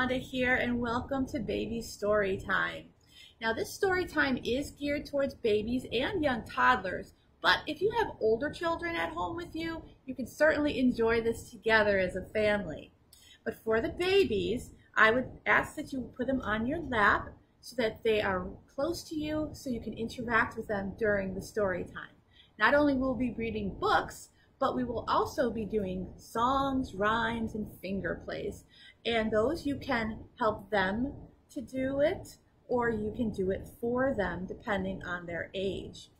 Wanda here and welcome to Baby Story Time. Now this story time is geared towards babies and young toddlers, but if you have older children at home with you, you can certainly enjoy this together as a family. But for the babies, I would ask that you put them on your lap so that they are close to you so you can interact with them during the story time. Not only will we be reading books, but we will also be doing songs, rhymes, and finger plays. And those you can help them to do it, or you can do it for them depending on their age.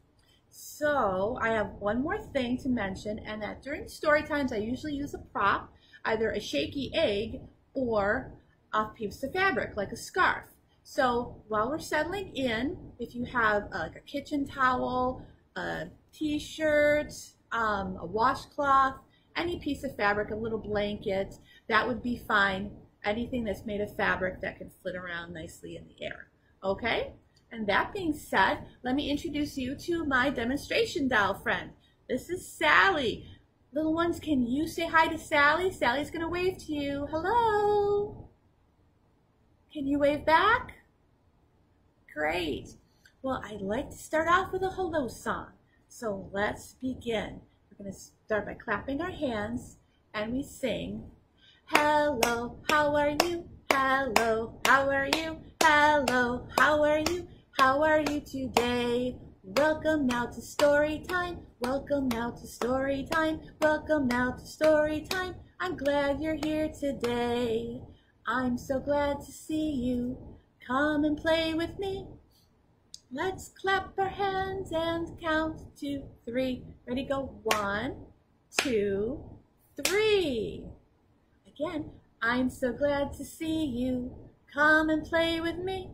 So I have one more thing to mention, and that during story times I usually use a prop, either a shaky egg or a piece of fabric like a scarf. So while we're settling in, if you have uh, like a kitchen towel, a t-shirt, um, a washcloth, any piece of fabric, a little blanket, that would be fine. Anything that's made of fabric that can flit around nicely in the air. Okay? And that being said, let me introduce you to my demonstration doll friend. This is Sally. Little ones, can you say hi to Sally? Sally's going to wave to you. Hello. Can you wave back? Great. Well, I'd like to start off with a hello song. So let's begin. We're going to start by clapping our hands and we sing, Hello, how are you? Hello, how are you? Hello, how are you? How are you today? Welcome now to story time. Welcome now to story time. Welcome now to story time. I'm glad you're here today. I'm so glad to see you. Come and play with me. Let's clap our hands and count to three. Ready, go. One, two, three. Again, I'm so glad to see you. Come and play with me.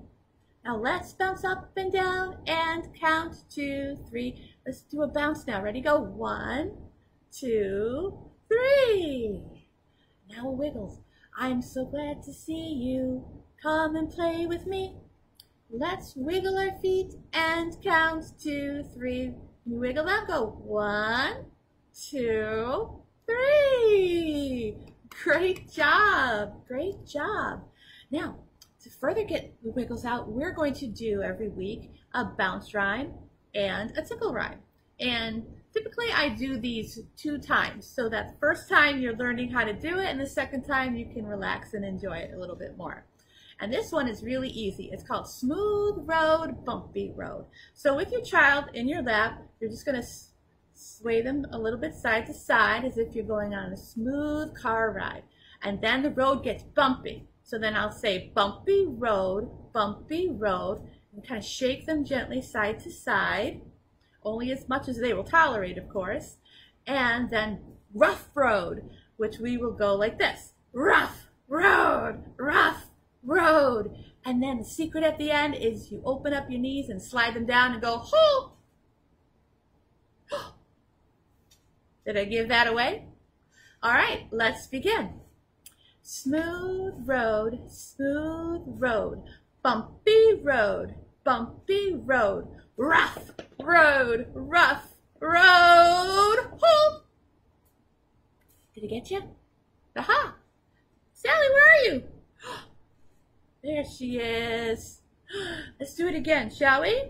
Now let's bounce up and down and count two, three. Let's do a bounce now. Ready, go. One, two, three. Now wiggles. I'm so glad to see you. Come and play with me. Let's wiggle our feet and count two, three. You wiggle them, go one, two, three. Great job, great job. Now, to further get the wiggles out, we're going to do every week a bounce rhyme and a tickle rhyme. And typically I do these two times. So that first time you're learning how to do it and the second time you can relax and enjoy it a little bit more. And this one is really easy. It's called Smooth Road, Bumpy Road. So with your child in your lap, you're just going to sway them a little bit side to side as if you're going on a smooth car ride. And then the road gets bumpy. So then I'll say bumpy road, bumpy road, and kind of shake them gently side to side, only as much as they will tolerate, of course. And then rough road, which we will go like this. Rough road, rough road. And then the secret at the end is you open up your knees and slide them down and go, ho! Did I give that away? All right, let's begin. Smooth road, smooth road, bumpy road, bumpy road, rough road, rough road, ho! Did I get you? Aha! Sally, where are you? There she is. Let's do it again, shall we?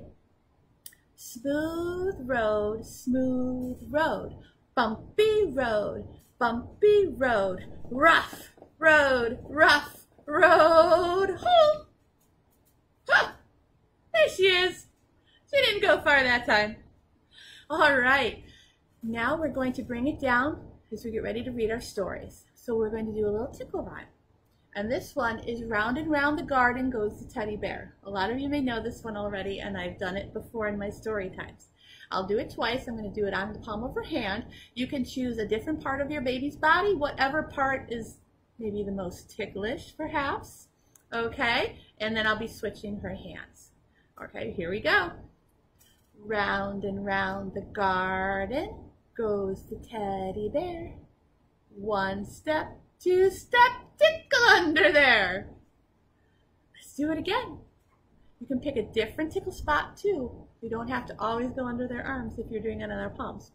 Smooth road, smooth road, bumpy road, bumpy road, rough road, rough road. Oh, oh, there she is. She didn't go far that time. All right, now we're going to bring it down as we get ready to read our stories. So we're going to do a little tickle rhyme. And this one is Round and Round the Garden Goes the Teddy Bear. A lot of you may know this one already, and I've done it before in my story times. I'll do it twice. I'm going to do it on the palm of her hand. You can choose a different part of your baby's body, whatever part is maybe the most ticklish, perhaps. Okay, and then I'll be switching her hands. Okay, here we go. Round and round the garden goes the teddy bear. One step, two step, tickle under there. Let's do it again. You can pick a different tickle spot too. You don't have to always go under their arms if you're doing it on their palms.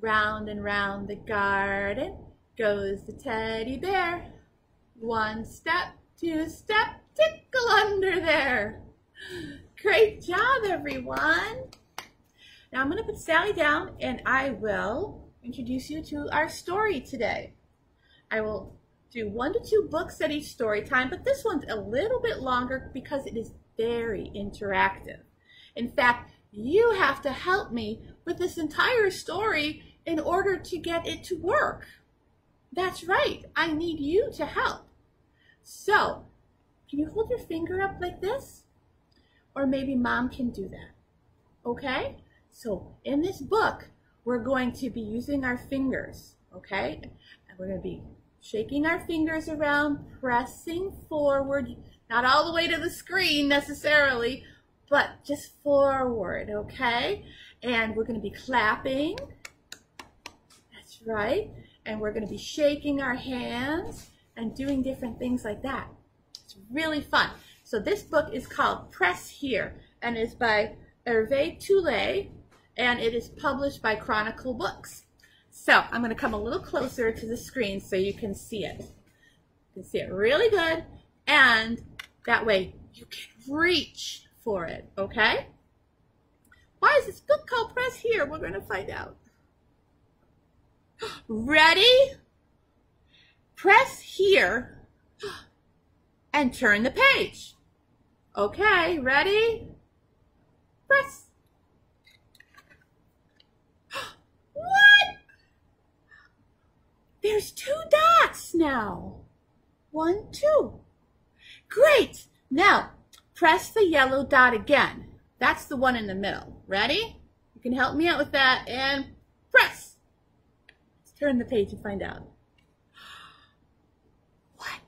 Round and round the garden goes the teddy bear. One step, two step, tickle under there. Great job, everyone. Now I'm going to put Sally down and I will introduce you to our story today. I will do one to two books at each story time, but this one's a little bit longer because it is very interactive. In fact, you have to help me with this entire story in order to get it to work. That's right, I need you to help. So, can you hold your finger up like this? Or maybe mom can do that. Okay? So, in this book, we're going to be using our fingers, okay? And we're going to be shaking our fingers around, pressing forward, not all the way to the screen necessarily, but just forward, okay? And we're going to be clapping. That's right. And we're going to be shaking our hands and doing different things like that. It's really fun. So this book is called Press Here and is by Hervé Tullet and it is published by Chronicle Books. So I'm going to come a little closer to the screen so you can see it. You can see it really good and that way you can reach for it, okay? Why is this book called Press Here? We're going to find out. Ready? Press here and turn the page. Okay, ready? Press. What? There's two dots now. One, two. Great. Now, press the yellow dot again. That's the one in the middle. Ready? You can help me out with that and press. Let's turn the page and find out. What?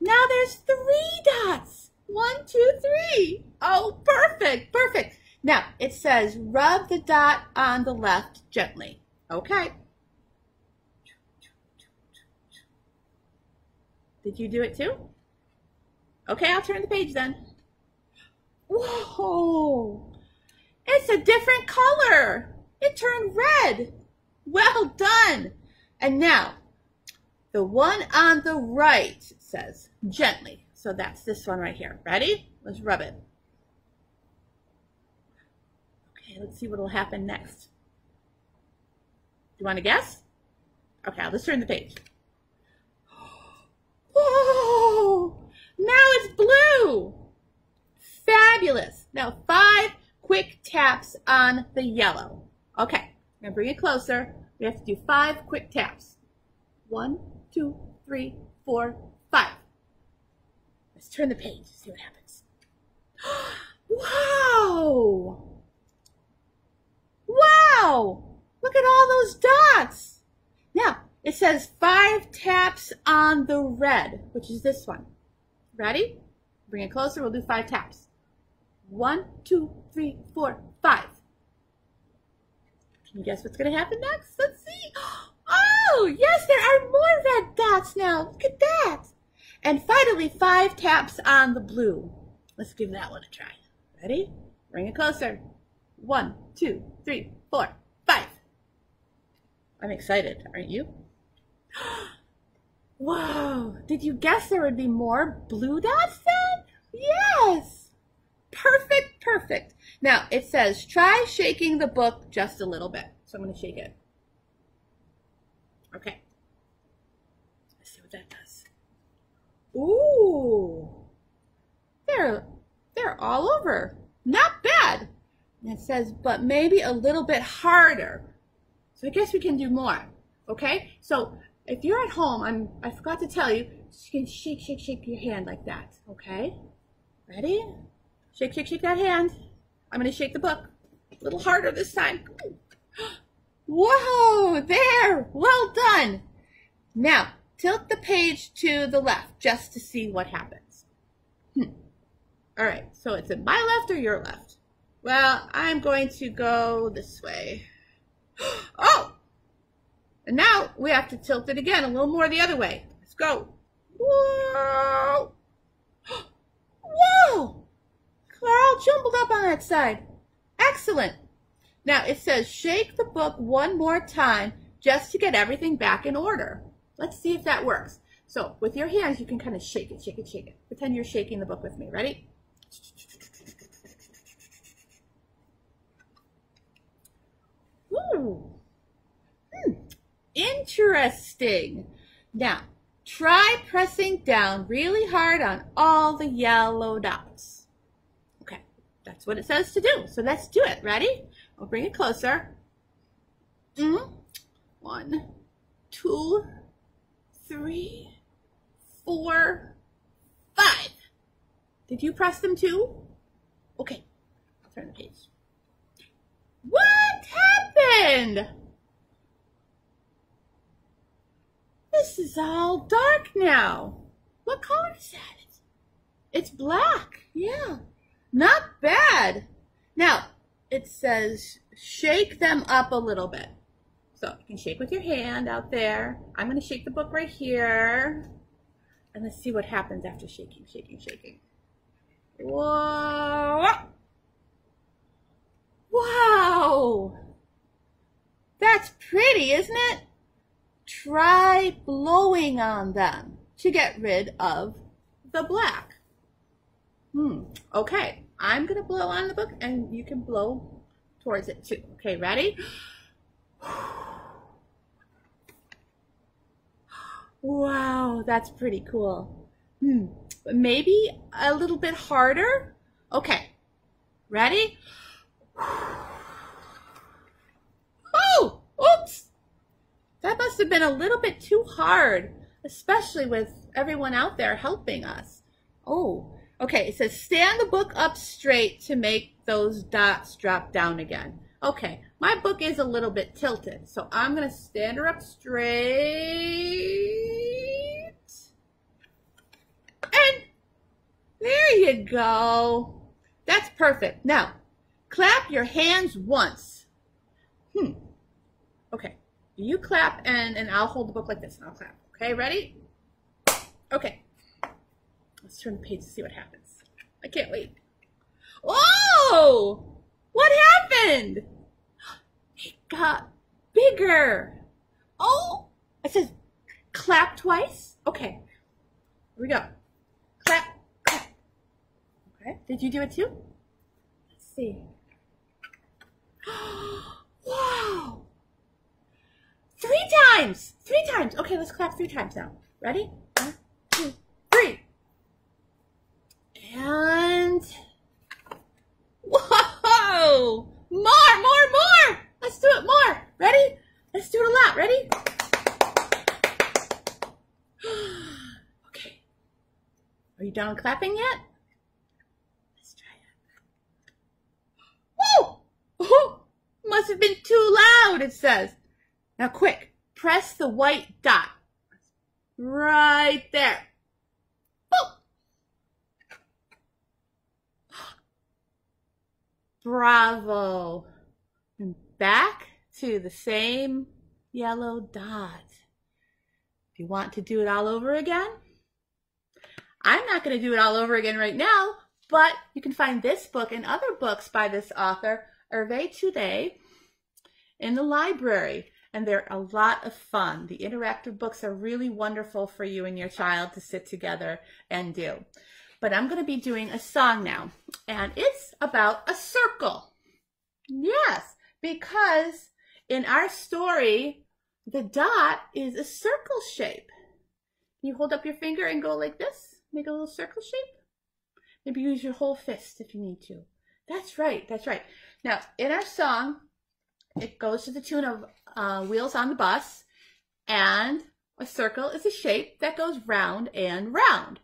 Now there's three dots. One, two, three. Oh, perfect, perfect. Now it says rub the dot on the left gently. Okay. Did you do it too? Okay, I'll turn the page then. Whoa! It's a different color. It turned red. Well done. And now, the one on the right says gently. So that's this one right here. Ready? Let's rub it. Okay, let's see what will happen next. Do you want to guess? Okay, just turn the page. Whoa! Now it's blue! Fabulous! Now five quick taps on the yellow. Okay, I'm to bring it closer. We have to do five quick taps. One, two, three, four, five. Let's turn the page, see what happens. wow! Wow! Look at all those dots. Now, it says five taps on the red, which is this one. Ready? Bring it closer, we'll do five taps. One, two, three, four, five. Can you guess what's going to happen next? Let's see. Oh, yes, there are more red dots now. Look at that. And finally, five taps on the blue. Let's give that one a try. Ready? Bring it closer. One, two, three, four, five. I'm excited, aren't you? Whoa, did you guess there would be more blue dots then? Yes. Perfect, perfect. Now, it says, try shaking the book just a little bit. So I'm going to shake it. Okay. Let's see what that does. Ooh. They're, they're all over. Not bad. And it says, but maybe a little bit harder. So I guess we can do more. Okay? So if you're at home, I'm, I forgot to tell you, you can shake, shake, shake your hand like that. Okay? Ready? Shake, shake, shake that hand. I'm going to shake the book. A little harder this time. Whoa, there, well done. Now, tilt the page to the left just to see what happens. Hmm. All right, so it's in my left or your left? Well, I'm going to go this way. Oh! And now we have to tilt it again a little more the other way. Let's go. Whoa! Whoa! They're all jumbled up on that side. Excellent. Now it says shake the book one more time just to get everything back in order. Let's see if that works. So with your hands, you can kind of shake it, shake it, shake it. Pretend you're shaking the book with me. Ready? Ooh. Hmm. Interesting. Now, try pressing down really hard on all the yellow dots. That's what it says to do. So let's do it. Ready? I'll bring it closer. Mm. One, two, three, four, five. Did you press them too? Okay, I'll turn the page. What happened? This is all dark now. What color is that? It's black. Yeah. Not bad. Now, it says shake them up a little bit. So you can shake with your hand out there. I'm going to shake the book right here. And let's see what happens after shaking, shaking, shaking. Whoa! Wow! That's pretty, isn't it? Try blowing on them to get rid of the black. Hmm, okay. I'm going to blow on the book and you can blow towards it too. Okay, ready? Wow, that's pretty cool. Hmm, maybe a little bit harder? Okay, ready? Oh, oops. That must have been a little bit too hard, especially with everyone out there helping us. Oh, okay, it says stand the book up straight to make those dots drop down again. Okay, my book is a little bit tilted, so I'm going to stand her up straight. And there you go. That's perfect. Now, clap your hands once. Hmm. Okay. You clap and, and I'll hold the book like this and I'll clap. Okay, ready? Okay. Let's turn the page to see what happens. I can't wait. Whoa! What happened? It got bigger. Oh, it says clap twice. Okay, here we go. Clap, clap. Okay, did you do it too? Let's see. wow! Three times! Three times! Okay, let's clap three times now. Ready? One, two. And... Whoa! More, more, more! Let's do it more. Ready? Let's do it a lot. Ready? okay. Are you done clapping yet? Let's try it. Woo! Oh, must have been too loud, it says. Now quick, press the white dot. Right there. Bravo. And back to the same yellow dot. If you want to do it all over again, I'm not going to do it all over again right now, but you can find this book and other books by this author, Hervé Tullet, in the library. And they're a lot of fun. The interactive books are really wonderful for you and your child to sit together and do. But I'm going to be doing a song now, and it's about a circle. Yes, because in our story, the dot is a circle shape. You hold up your finger and go like this, make a little circle shape. Maybe use your whole fist if you need to. That's right, that's right. Now, in our song, it goes to the tune of uh, Wheels on the Bus, and a circle is a shape that goes round and round.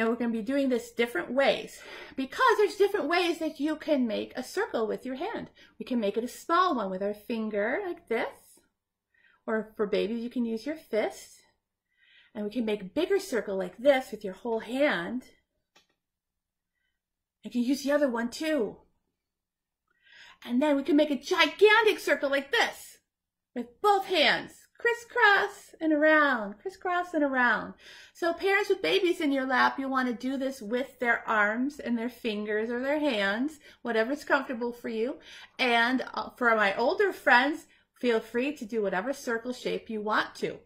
Now we're going to be doing this different ways because there's different ways that you can make a circle with your hand. We can make it a small one with our finger like this, or for babies you can use your fist. And we can make a bigger circle like this with your whole hand. You can use the other one too. And then we can make a gigantic circle like this with both hands crisscross and around, crisscross and around. So parents with babies in your lap, you want to do this with their arms and their fingers or their hands, whatever's comfortable for you. And uh, for my older friends, feel free to do whatever circle shape you want to.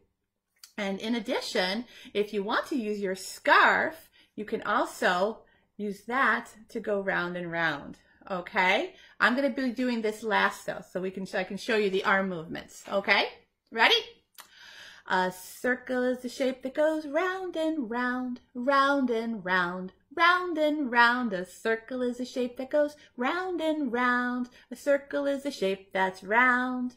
And in addition, if you want to use your scarf, you can also use that to go round and round. Okay? I'm going to be doing this last though, so we can I can show you the arm movements. Okay? Ready? A circle is the shape that goes round and round, round and round, round and round. A circle is a shape that goes round and round. A circle is a shape that's round.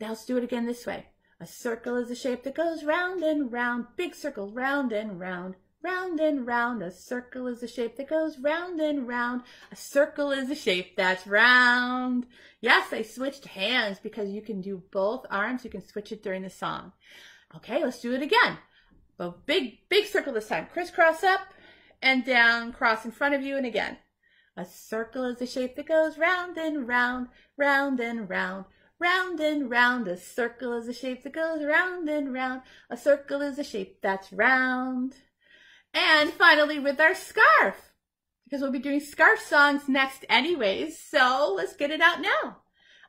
Now let's do it again this way. A circle is a shape that goes round and round. Big circle, round and round. Round and round, a circle is a shape that goes round and round. A circle is a shape that's round. Yes, I switched hands because you can do both arms. You can switch it during the song. Okay, let's do it again. A big, big circle this time. Crisscross up and down, cross in front of you and again. A circle is a shape that goes round and round, round and round. Round and round, a circle is a shape that goes round and round. A circle is a shape that's round. And finally with our scarf, because we'll be doing scarf songs next anyways, so let's get it out now.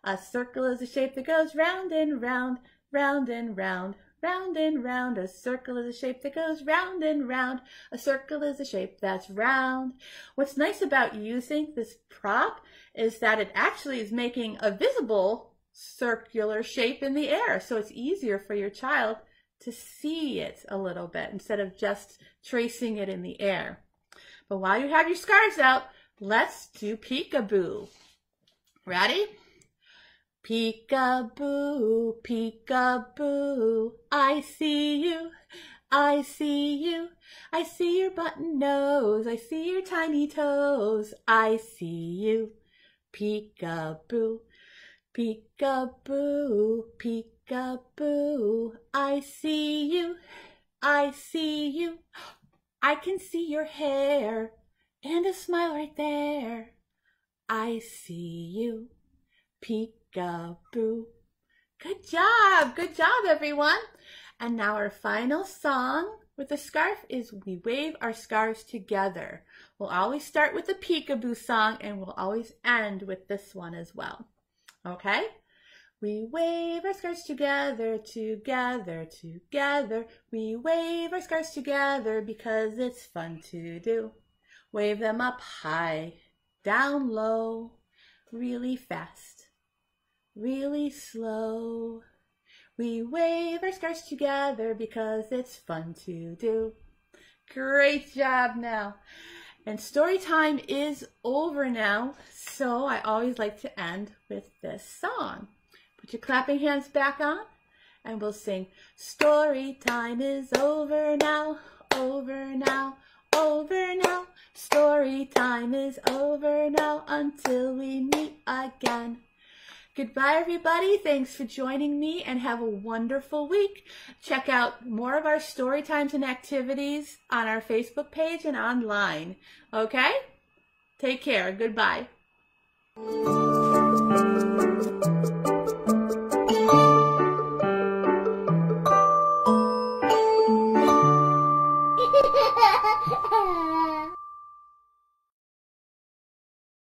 A circle is a shape that goes round and round, round and round, round and round. A circle is a shape that goes round and round. A circle is a shape that's round. What's nice about using this prop is that it actually is making a visible circular shape in the air. So it's easier for your child to see it a little bit instead of just tracing it in the air. But while you have your scarves out, let's do peekaboo. Ready? Peekaboo, peekaboo, I see you, I see you, I see your button nose, I see your tiny toes, I see you, peekaboo. Peekaboo, peekaboo, I see you, I see you. I can see your hair and a smile right there. I see you, peekaboo. Good job, good job everyone. And now our final song with the scarf is We Wave Our Scarves Together. We'll always start with the peekaboo song and we'll always end with this one as well. Okay? We wave our scarves together, together, together. We wave our scarves together because it's fun to do. Wave them up high, down low, really fast, really slow. We wave our scarves together because it's fun to do. Great job now. And story time is over now, so I always like to end with this song. Put your clapping hands back on, and we'll sing, Story time is over now, over now, over now. Story time is over now until we meet again. Goodbye, everybody. Thanks for joining me and have a wonderful week. Check out more of our story times and activities on our Facebook page and online. Okay? Take care. Goodbye.